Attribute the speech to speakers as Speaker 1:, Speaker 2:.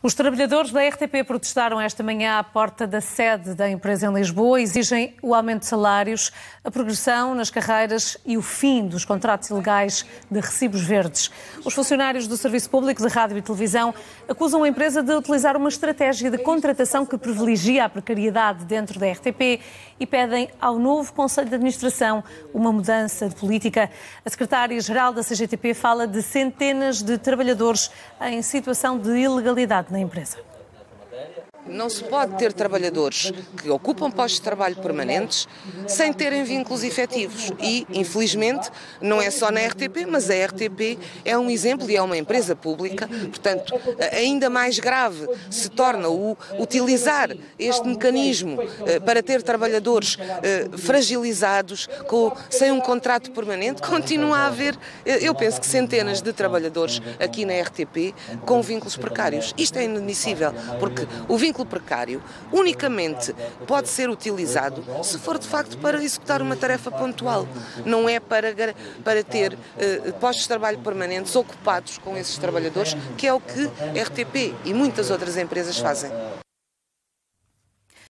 Speaker 1: Os trabalhadores da RTP protestaram esta manhã à porta da sede da empresa em Lisboa. Exigem o aumento de salários, a progressão nas carreiras e o fim dos contratos ilegais de recibos verdes. Os funcionários do Serviço Público de Rádio e Televisão acusam a empresa de utilizar uma estratégia de contratação que privilegia a precariedade dentro da RTP e pedem ao novo Conselho de Administração uma mudança de política. A secretária-geral da CGTP fala de centenas de trabalhadores em situação de ilegalidade na empresa.
Speaker 2: Não se pode ter trabalhadores que ocupam postos de trabalho permanentes sem terem vínculos efetivos. E, infelizmente, não é só na RTP, mas a RTP é um exemplo e é uma empresa pública. Portanto, ainda mais grave se torna o utilizar este mecanismo eh, para ter trabalhadores eh, fragilizados, com, sem um contrato permanente. Continua a haver, eh, eu penso que centenas de trabalhadores aqui na RTP com vínculos precários. Isto é inadmissível, porque o vínculo vínculo precário unicamente pode ser utilizado se for de facto para executar uma tarefa pontual. Não é para, para ter uh, postos de trabalho permanentes ocupados com esses trabalhadores, que é o que RTP e muitas outras empresas fazem.